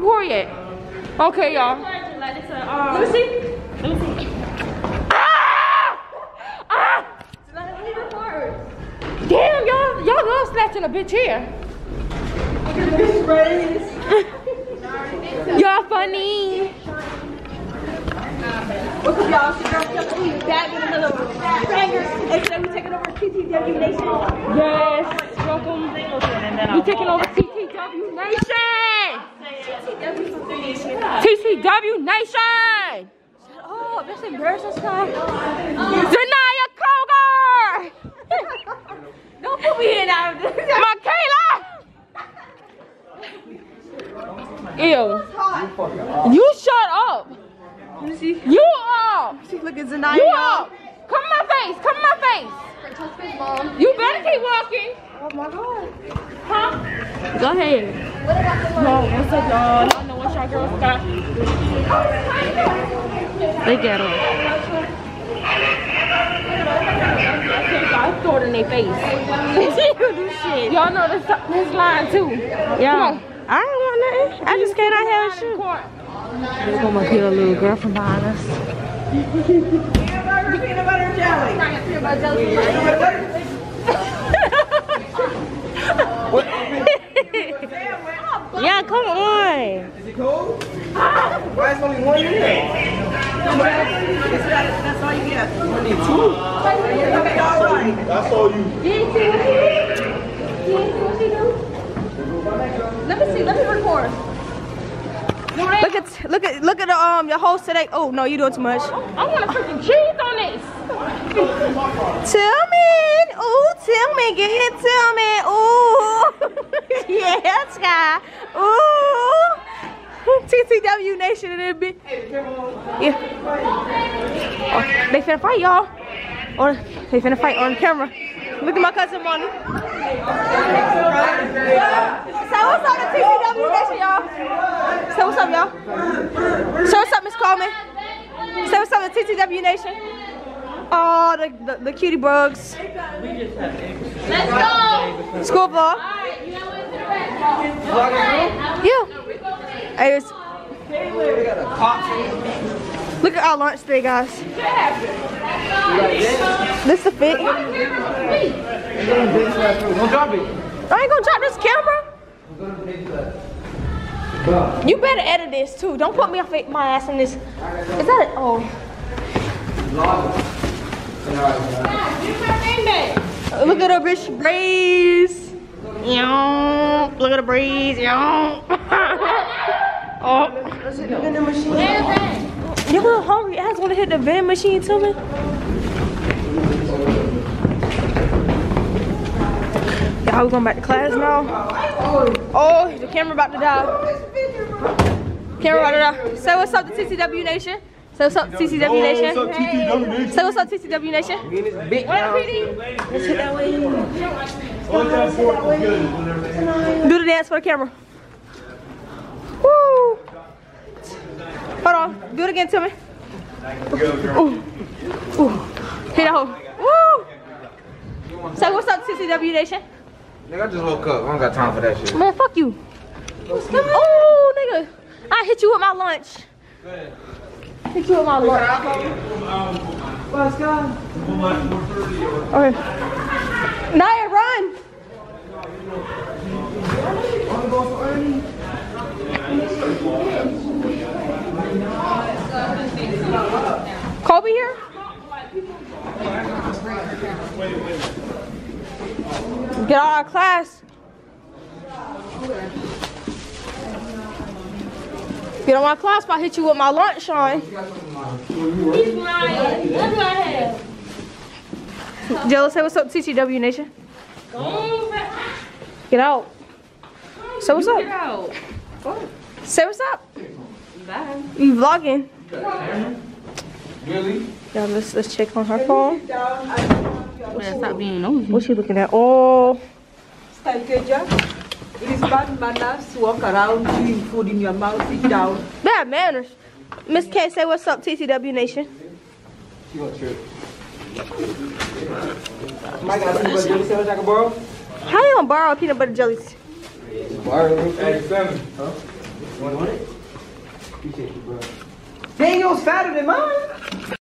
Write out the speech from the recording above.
record yet. Okay, y'all. Let me see. Let me see. Ah! Ah! Damn, y'all, y'all love snatching a bitch here. y'all funny. What's up, y'all? Lee, back. And today we're taking over TTW Nation. Yes, welcome. We taking over TTW Nation. TTW Nation. Oh, that's embarrassing stuff. Zanaya Kroger. Don't put me in out of this. Michaela. Ew. You shut up. Let me see. You up. Look at Zanaya. You up. Come in my face. Come in my face. You better keep walking. Oh my god. Huh? Go ahead. No, what's up, y'all? Y'all know what y'all girls got. They get them. I throw it in their face. she do shit. Y'all know this, this line too. Yeah. I don't want nothing. I just came out here and shoot. They're gonna kill a little girl from behind us. Peanut butter jelly. yeah, come on. Is it cold? Why is only one in there? That's all you get. I need two. That's all you. Let me see. Let me record. Look at look at look at the um your host today. Oh no, you doing too much. I want a freaking cheese on this. Tilmon, ooh, Tilmon, get here, Tilmon, ooh, yeah, Sky, ooh, TTW Nation in it, bit. Yeah. Oh, they finna fight, y'all. Or they finna fight on camera. Look at my cousin Money. Say what's up to TTW Nation, y'all. Say what's up, y'all. Say what's up, Miss Coleman. Say what's up to TTW Nation. Oh, the, the, the cutie bugs. Let's go. School vlog. Yeah. Hey, it's, look at our lunch today, guys. This the fit. I ain't gonna drop this camera. You better edit this too. Don't put me off my ass in this. Is that it? Oh. Look at her bitch braids. Yow. Look at the breeze. Yow. oh. You're a little hungry. Ass wanna hit the vending machine to me. Y'all going back to class now. Oh, the camera about to die. Camera about to die. Say what's up to TTW Nation. Say what's up to TTW oh, Nation. What's up, TTW Nation? Say what's up to TTW Nation. What up, PD? Let's hit that way. Do the dance for the camera. Woo! Hold on. Do it again to me. Ooh. Ooh. Hit that hole. Woo! Say what's up to TTW Nation. Nigga, I just woke up. I don't got time for that shit. Man, fuck you. Oh, nigga. I hit you with my lunch. Hit you with my lunch. Okay. Naya, run. Kobe here? Get out of class. Get on my class, if I hit you with my lunch, Sean. He's lying. What do I have? Jello, say what's up, TTW Nation. Go back. Get out. Say what's Get up. out. Say what's up. Bye. You vlogging? Really? Yeah, let's let's check on her phone. Well, stop being nosy. What's she looking at? Oh, Skankeja, it is bad manners to walk around chewing food in your mouth. Sit down. bad manners. Miss K, say what's up, TTW Nation. She gonna trip. Mike, got peanut butter jelly sandwich I can borrow? How you gonna borrow peanut butter jellies? Borrow it. Hey, seven. Huh? Want it? Appreciate you, bro. Dang, yours fatter than mine.